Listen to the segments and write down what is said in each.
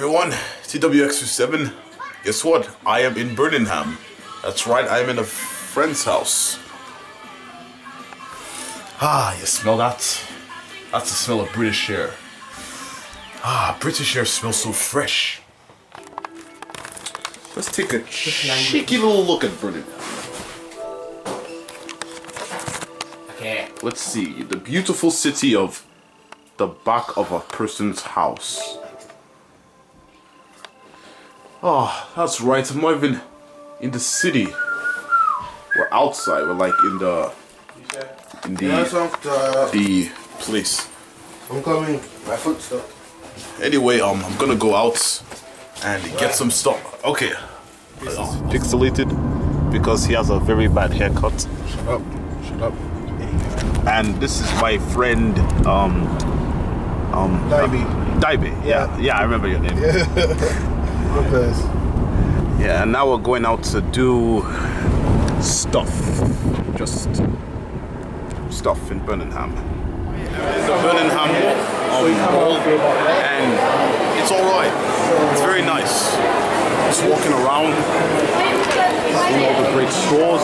everyone, TWX27. Guess what? I am in Birmingham. That's right, I am in a friend's house. Ah, you smell that? That's the smell of British air. Ah, British air smells so fresh. Let's take a cheeky little look at Birmingham. Okay. Let's see, the beautiful city of the back of a person's house. Oh, that's right, I'm not even in the city. We're outside, we're like in the in the the place. I'm coming. My foot stuck. Anyway, um I'm gonna go out and get some stuff. Okay. Pixelated because he has a very bad haircut. Shut up. Shut up. And this is my friend um um Daibi. Daibe. Yeah, yeah, I remember your name. Lopez. Yeah, and now we're going out to do stuff. Just stuff in Birmingham. The Birmingham and it's alright. It's very nice. Just walking around, seeing all the great stores.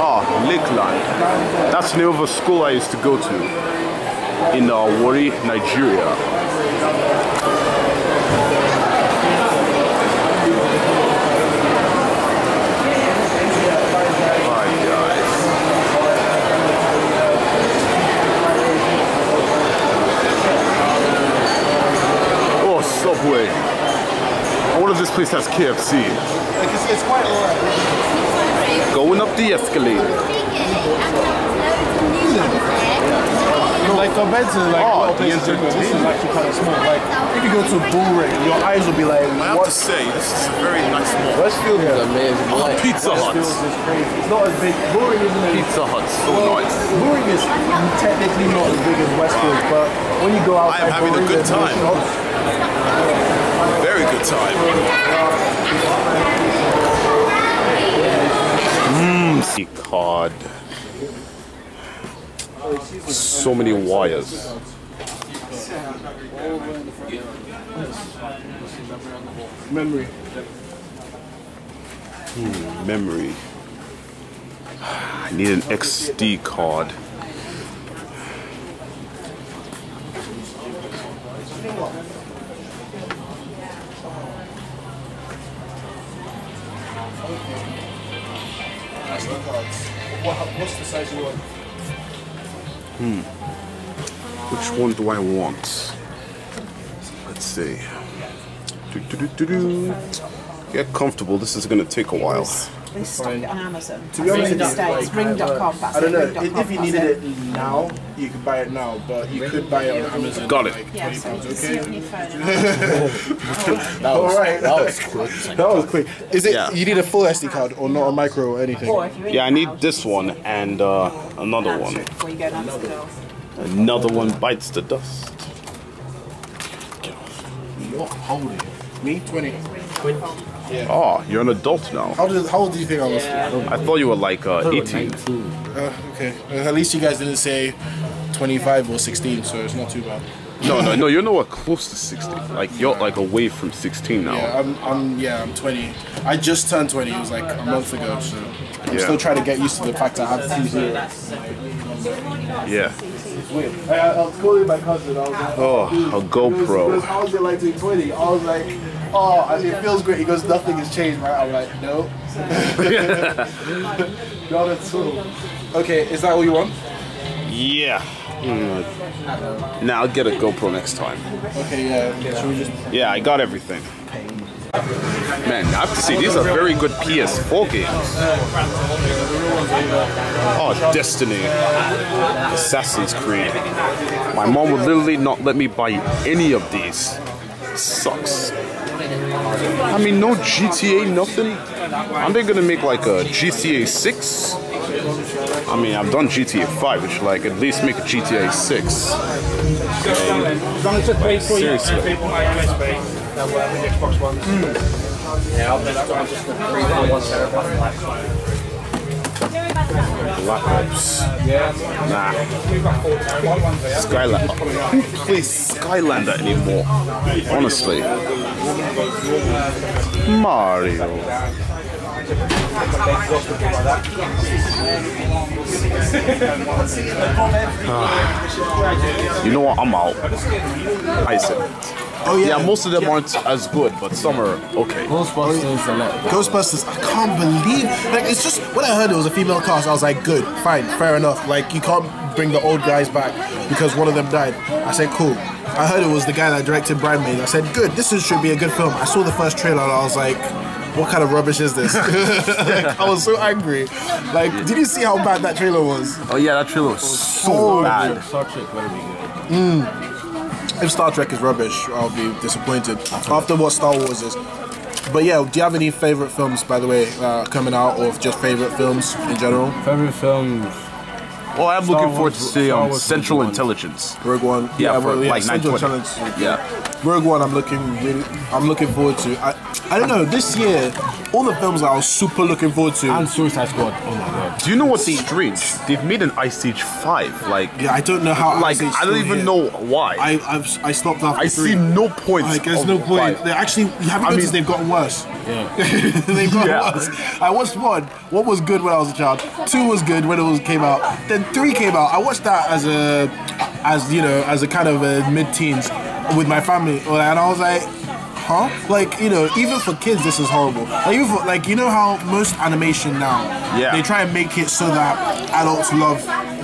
Ah, Lakeland. That's the name of a school I used to go to in uh, Warri, Nigeria. Oh, Subway. I wonder if this place has KFC. It's, it's quite alright. Going up the escalator. Like compared to like Oh, other places the to this is actually kind of small. Like if you go to Bullring, your eyes will be like, I have what? to say, this is a very nice mall. Westfield is amazing. Oh, Like, Pizza Hut. Westfield is crazy. It's not as big. Bullring isn't as Pizza Hut, so nice. Bullring is technically not as big as Westfield, but when you go out, I am having a good time. Very good time. Mmm, see card. So many wires. Memory. Hmm, memory. I need an XD card. What's the size you want? Hmm. Which one do I want? Let's see. Do, do, do. Get comfortable. This is going to take a while. They stock it on Amazon. To be honest, in the ring.com. I don't know. If you needed it now, you could buy it now, but you could buy it on Amazon. Got it. Yeah, so okay. All right. That was quick. That was quick. Is it? You need a full SD card or not a micro or anything? Yeah, I need this one and uh, another one. Another one bites the dust. You're holding me twenty. 20. Yeah. Oh, you're an adult now. How, did, how old do you think I was? Yeah. I thought you were like uh, 18. Uh, okay. Uh, at least you guys didn't say 25 or 16, so it's not too bad. no, no, no, you're nowhere close to 16. Like, you're like away from 16 now. Yeah, I'm, I'm, yeah, I'm 20. I just turned 20, it was like a month ago, so I'm yeah. still trying to get used to the fact I have two zeros. Yeah. Wait, I, I was calling my cousin, I was like, oh, a GoPro. Because, how's it like to 20? I was like, oh, I mean, it feels great. He goes, nothing has changed, right? I'm like, no. Not at all. Okay, is that all you want? Yeah. Mm. Now I'll get a GoPro next time. Okay, yeah. Should we just. Yeah, I got everything. Man, I have to say, these are very good PS4 games. Oh, Destiny. Assassin's Creed. My mom would literally not let me buy any of these. Sucks. I mean, no GTA, nothing. Aren't they gonna make like a GTA 6? I mean, I've done GTA 5, which like at least make a GTA 6. Like, seriously. Hmm. Black Ops. Nah. Skylander. Who plays Skylander anymore? Honestly. Mario. Ah. You know what? I'm out. I said. Oh Yeah, Yeah, most of them aren't as good, but some are okay. Ghostbusters select. Ghostbusters, I can't believe like it's just when I heard it was a female cast, I was like, good, fine, fair enough. Like you can't bring the old guys back because one of them died. I said, cool. I heard it was the guy that directed Bridesmaids. I said, good, this is, should be a good film. I saw the first trailer and I was like, what kind of rubbish is this? Like, I was so angry. Like, did you see how bad that trailer was? Oh yeah, that trailer was so horrible. bad. Star Trek better be good. Mm. If Star Trek is rubbish, I'll be disappointed after what Star Wars is. But yeah, do you have any favorite films, by the way, uh, coming out, or just favorite films in general? Favorite films. Well, I'm Star looking forward to Wars- see Star um, Central was. Intelligence. Rogue One. Yeah, for like Central 920. Challenge. Yeah. Rogue One, I'm looking really, I'm looking forward to. I, I don't know. This year, all the films I was super looking forward to. And Suicide Squad. Oh my god. Do you know what's strange? They've made an Ice Age 5. Like, yeah, I don't know how. like Ice Age I don't even here. know why. I, I I've, I stopped after three. see no point. Like, there's of no point. five. They actually, you haven't I noticed mean- they've gotten worse. Yeah. they've gotten Yeah. worse. I watched one. One was good when I was a child. Two was good when it was came out. Then three came out. I watched that as a, as you know, as a kind of a mid-teens with my family, and I was like. Huh? Like you know, even for kids, this is horrible. Like even for like you know how most animation now, Yeah. they try and make it so that adults love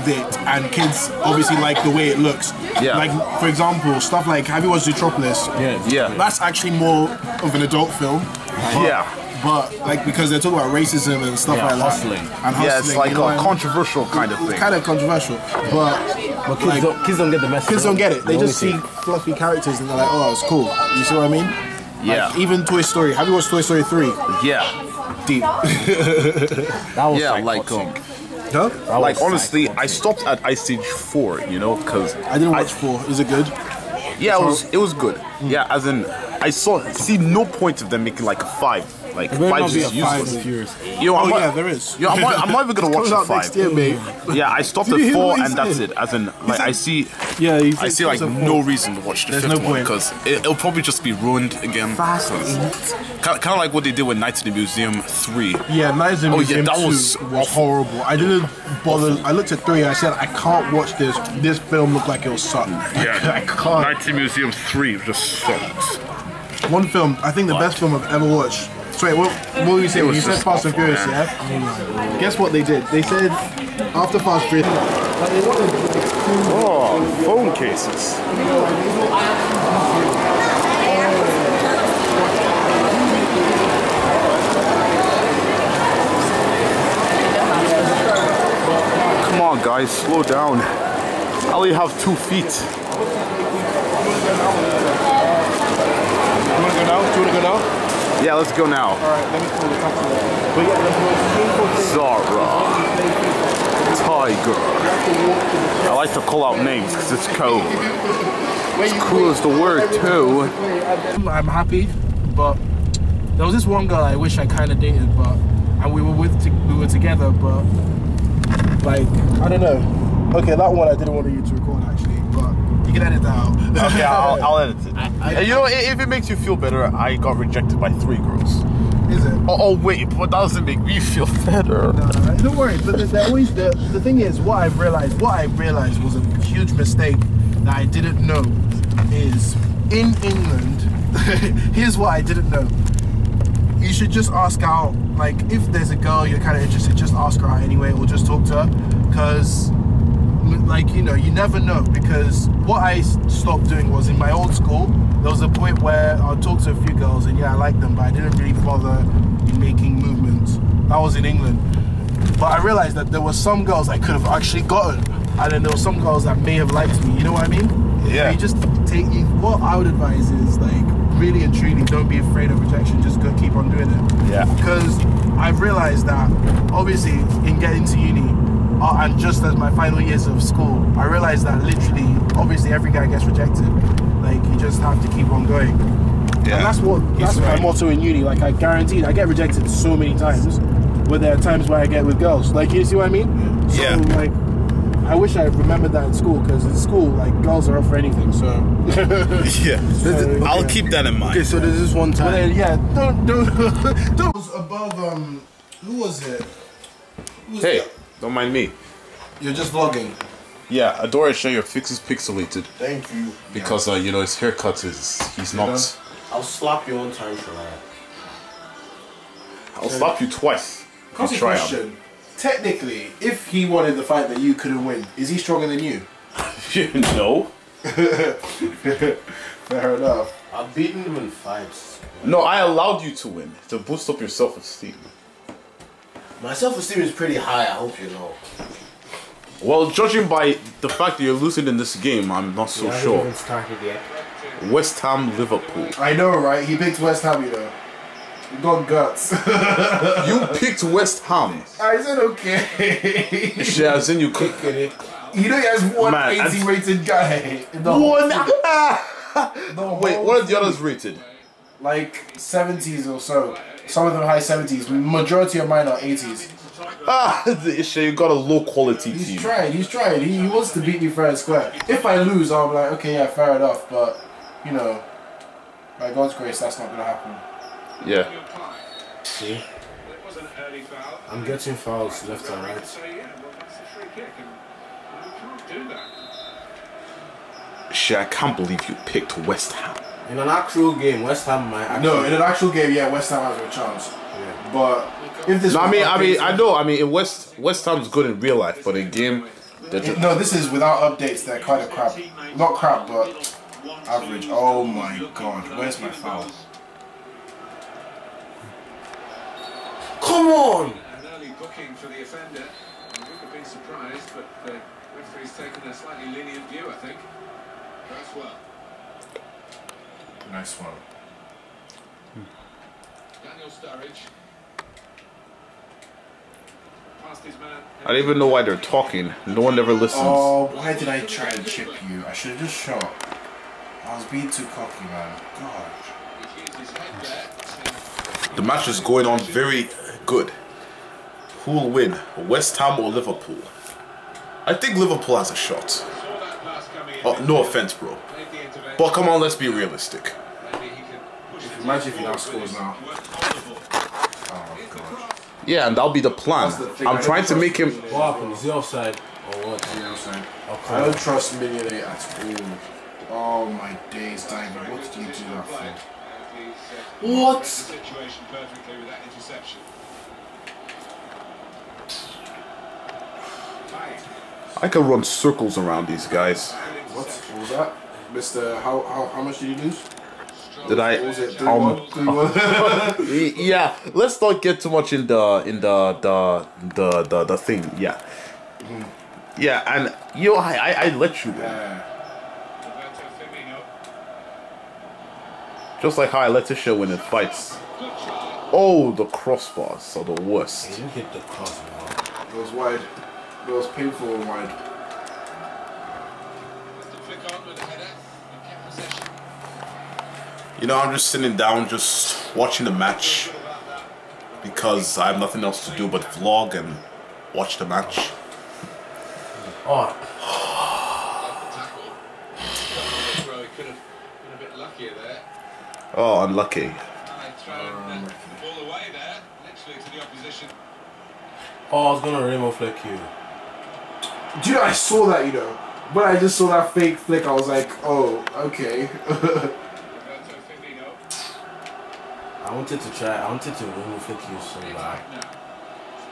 it and kids obviously like the way it looks. Yeah. Like for example, stuff like have you watched Zootropolis? Yeah. yeah. That's actually more of an adult film. But, Yeah. But like because they're talking about racism and stuff Yeah, like hustling. that. And yeah, it's like you know, a controversial kind of thing. kind of controversial. But But kids, like, don't, kids don't get the message. kids don't get it. They just see fluffy characters and they're like, oh, it's cool. You see what I mean? Yeah. Like, even Toy Story. Have you watched Toy Story 3? yeah. Deep. That was Yeah, like, psychotic. um, Huh? That like was honestly. I stopped at Ice Age 4, you know, because I didn't watch 4. Is it good? Yeah, it was it was good. Yeah, as in I saw see no point of them making like a five. Like There five be is a five useless. and Furious. You Oh I'm not, yeah, there is. You know, I'm not, I'm not even gonna watch the out five. next year, mate. Yeah, I stopped at four, what he and that's it. As in, like I see, Yeah, he I said see like season no four. reason to watch the There's fifth no one point. because it, it'll probably just be ruined again. Fast Kind, kind of like what they did with Night in the Museum three. Yeah, Nights in Oh, yeah, Museum that 2 was was, horrible. I didn't bother. I looked at three and I said, I can't watch this. This film looked like it was something. I can't. Night in the Museum three just sucks. One film, I think the best film I've ever watched. So wait, what, what were you saying? You said Fast and Furious, yeah? Guess what they did? They said after Fast Furious. that they wanted Oh, phone cases. Come on, guys, slow down. I only have two feet. You wanna go now? Do you wanna go now? Yeah, let's go now. Alright, let me call the customer. But yeah, the most painful thing Zara, Tiger. you have to walk to the I like to call out names because it's cool. It's cool as the word too. I'm happy, but there was this one girl I wish I kind of dated, but and we were with we were together, but like I don't know. Okay, that one I didn't want you to record actually, you can edit that out. Okay, I'll, I'll edit it. And you know, i- if it makes you feel better, I got rejected by three girls. Is it? Oh, oh wait, but that doesn't make me feel better. No, no, don't worry. But the, the, always the, the thing is, what I've realized, what I realized was a huge mistake that I didn't know is in England. here's what I didn't know. You should just ask out. Like, if there's a girl you're kind of interested, just ask her out anyway, or just talk to her, because. Like you know, you never know because what i stopped doing was in my old school. There was a point where i talked to a few girls and yeah, I liked them, but I didn't really bother in making movements. That was in England. But I realized that there were some girls I could have actually gotten, and then there were some girls that may have liked me. You know what I mean? Yeah. So you just take. You, what I would advise is like really and truly, don't be afraid of rejection. Just go keep on doing it. Yeah. Because I've realized that obviously in getting to uni. Uh, and just as my final years of school, I realized that literally, obviously, every guy gets rejected. Like you just have to keep on going. Yeah. And that's what that's He's my motto in uni. Like I guaranteed, I get rejected so many times, But there are times where I get with girls. Like you see what I mean? So, Yeah. Like, I wish I remembered that in school because in school, like girls are up for anything. So. Yeah. So, I'll yeah. keep that in mind. Okay, so there's this one time. then, yeah, don't don't don't. Was above um, who was it? Who was Hey, that? Don't mind me. you're just vlogging. Yeah, Adora show your fix is pixelated Thank you. because uh, you know his haircut is he's not. I'll slap you one time for that. I'll slap you twice. if Ask You a try him. question. Technically, if he wanted the fight that you couldn't win, is he stronger than you? no. Fair enough. I've beaten him in fights. No, I allowed you to win to boost up your self esteem. My self-esteem is pretty high. I hope you know. Well, judging by the fact that you're losing in this game, I'm not so sure. started yet. West Ham, Liverpool. I know, right? He picked West Ham, you know. He got guts. You picked West Ham. I said okay. Yeah, as in you could. you know he has one Man, 80 and- rated guy. in the One. whole- Wait, what are the others rated? Like 70s or so. Some of them high 70s. Majority of mine are 80s. Ah, the issue you got a low quality He's team. trying, he's trying. He, he wants to beat me fair and square. If I lose, I'm like, okay, yeah, fair enough. But, you know, by God's grace, that's not going to happen. Yeah. See, I'm getting fouls left and right. Shit, I can't believe you picked West Ham. In an actual game, West Ham might actually. No, in an actual game, yeah, West Ham has a chance. Yeah. But if this No, I mean, I mean, I know. I mean, in West West Ham's good in real life, but in game, they're just, No, this is without updates. They're kind of crap. Not crap, but average. Oh my god, where's my foul? Come on! An early booking for the offender. You would have been surprised, but the referee's taken a slightly lenient view, I think. That's well. Nice one. Daniel Sturridge. Past his man. I don't even know why they're talking. No one ever listens. Oh, why did I try and chip you? I should have just shot. I was being too cocky, man. God. He's used his head there. The match is going on very good. Who will win, West Ham or Liverpool? I think Liverpool has a shot. Saw that pass coming in. Oh, no offense, bro. Made the intervention. But come on, let's be realistic. Maybe he could push the Imagine if he now scores now. work on the ball. Oh god. Yeah, and that'll be the plan. The thing, I'm I trying to make him. What happened? Is he offside or what? You know what I'm? Okay. I don't trust Millionaire at all. Oh my days, Diamond. What did you do that for? And he's, What? read the situation perfectly with that interception. I can run circles around these guys. What? What was that? Mr. How, how, how much did you lose? Did I? It? 3 Um, 1? 3 1? Y- yeah, let's not get too much in the in the the the the, the thing. Yeah, yeah, and you know, I, I I let you win, Roberto Firmino. just like how I let Tisha win in fights. Oh, the crossbars are the worst. You hit the cross now. It was wide. It was painful and wide. To flick on with a header and kept possession. You know, I'm just sitting down, just watching the match because I have nothing else to do but vlog and watch the match. Oh, Left the tackle. Throw, he could have been a bit luckier there. Oh, unlucky. And they thrown the ball away there, literally to the opposition. oh, I was gonna rainbow flick you. Do you know, I saw that, you know. When I just saw that fake flick, I was like, oh, okay. Roberto Firmino. I wanted to try. I wanted to rainbow flick you so bad. Now.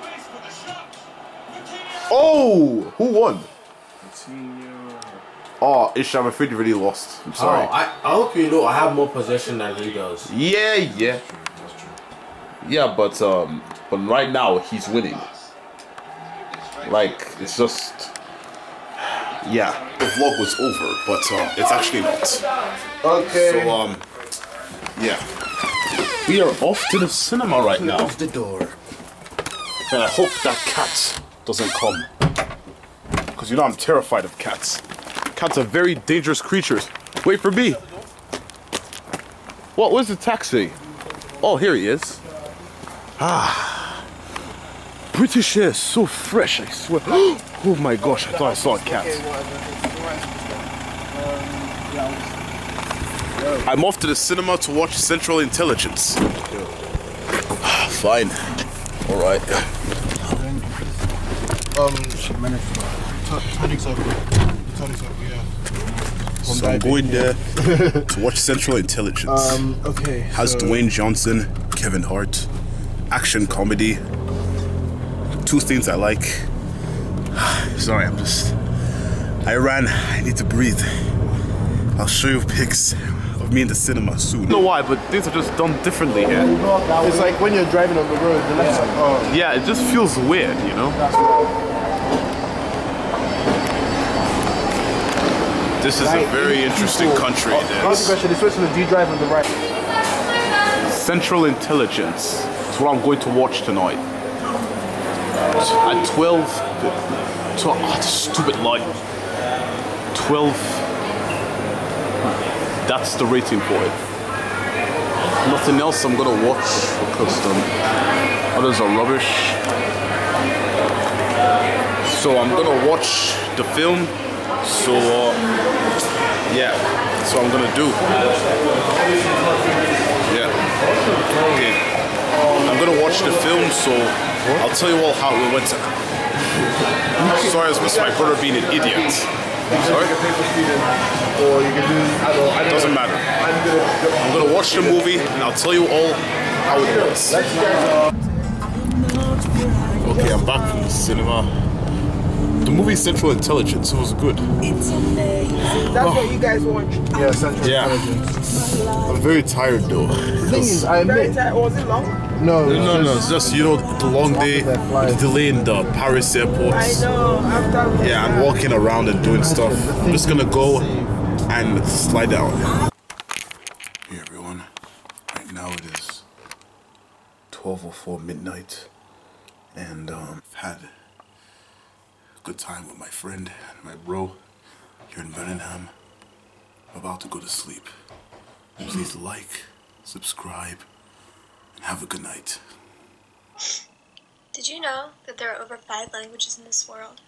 Space for the shot. Coutinho. Oh, who won? Oh, Ish, I'm afraid you already lost. I'm sorry. Oh, I, I hope you know I have more possession than he does. Yeah, yeah, yeah, but um, but right now he's winning. Like it's just, yeah. The vlog was over, but uh, it's actually not. okay. So um, yeah. We are off to the cinema right now, the door. and I hope that cat doesn't come. Cause you know I'm terrified of cats. Cats are very dangerous creatures. Wait for me. What was the taxi? Oh, here he is. Ah. British air so fresh, I swear. Oh my gosh, I thought I saw a cat. I'm off to the cinema to watch Central Intelligence. Fine. Alright. Um, Tony Circle. Tony Circle, yeah. So I'm going there to watch Central Intelligence. Um, okay. Has so- Dwayne Johnson, Kevin Hart, action comedy. Two things I like. Sorry, I'm just. I ran. I need to breathe. I'll show you pics of me in the cinema soon. I don't know why, but things are just done differently here. It's like when you're driving on the road, the left side. Oh, Yeah, it just feels weird, you know? This is a very interesting people- country. Oh, There. Last question is Switzerland, do you drive on the right? Central Intelligence. It's what I'm going to watch tonight. At 12. To, oh, stupid light. 12. That's the rating for it. Nothing else I'm gonna watch because um, others are rubbish. So I'm gonna watch the film. So uh, yeah, that's what I'm gonna do. Yeah. Okay. I'm gonna watch the film, so I'll tell you all how it went. Sorry, I was missing my brother being an idiot. Sorry? Or you can do, I don't, I don't Doesn't matter. I'm gonna watch the movie and I'll tell you all how it was. Okay, I'm back from the cinema. The movie Central Intelligence, was good. That's what you guys watched. Yeah, Central Yeah. Intelligence. I'm very tired though. The thing is, I admit, Was it long? No, No, no, it's just, you know, the long day, the delay in the Paris airport. know. After Yeah, I'm walking around and doing stuff. I'm just gonna go and slide down. Hey everyone, right now it is 12:04 midnight, and um, I've had a good time with my friend and my bro here in Birmingham. I'm about to go to sleep. Please like, subscribe, and have a good night. Did you know that there are over five languages in this world?